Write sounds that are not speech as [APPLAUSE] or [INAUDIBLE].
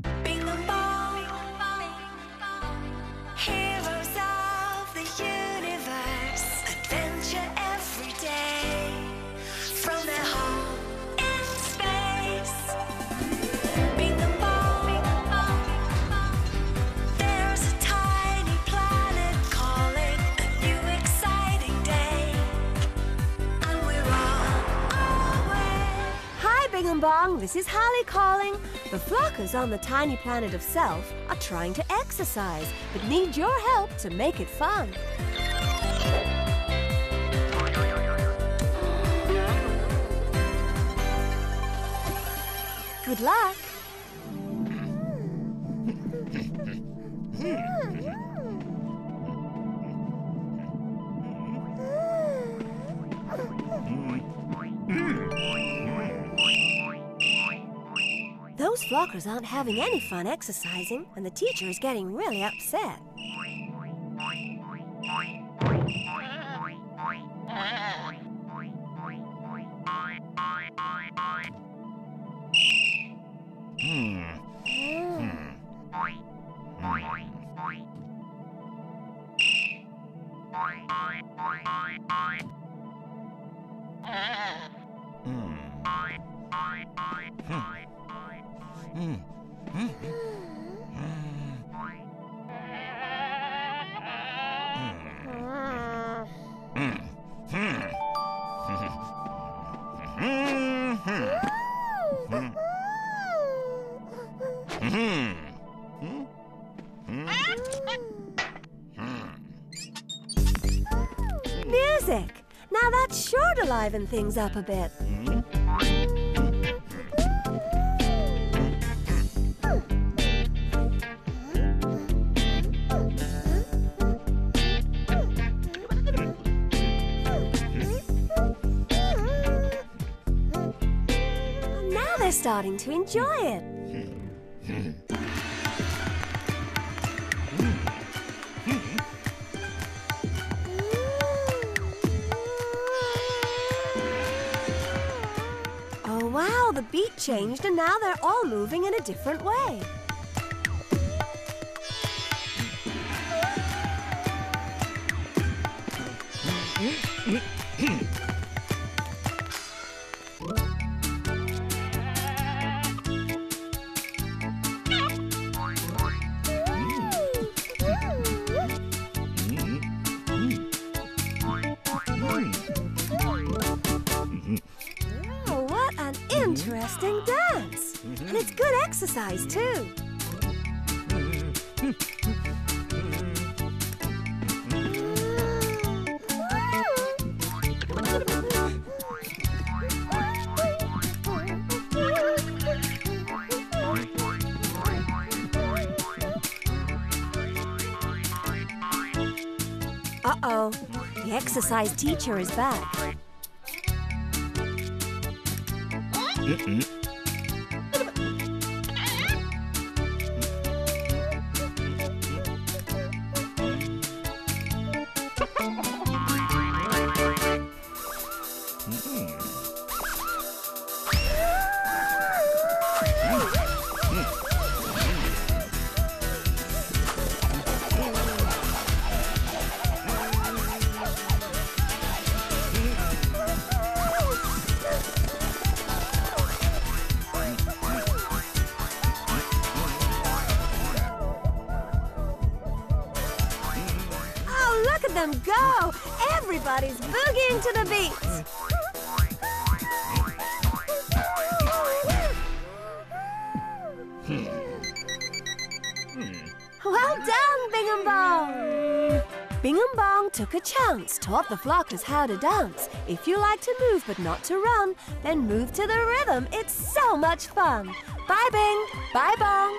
Bing Bing and Bong. This is Holly calling. The flockers on the tiny planet of Self are trying to exercise, but need your help to make it fun. Good luck. [LAUGHS] [LAUGHS] [LAUGHS] Hmm, hmm. Those flockers aren't having any fun exercising, and the teacher is getting really upset. Hmm. Music! Now that's sure to liven things up a bit. Now they're starting to enjoy it. Oh wow, the beat changed and now they're all moving in a different way. Interesting dance! And it's good exercise too. Uh-oh, the exercise teacher is back. Oh, look them go! Everybody's boogieing to the beat. Well done, Bing and Bong! Bing and Bong took a chance, taught the flockers how to dance. If you like to move but not to run, then move to the rhythm. It's so much fun. Bye, Bing. Bye, Bong.